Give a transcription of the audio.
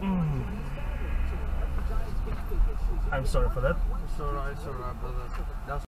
Mm. I'm sorry for that. It's alright, it's alright, brother. That's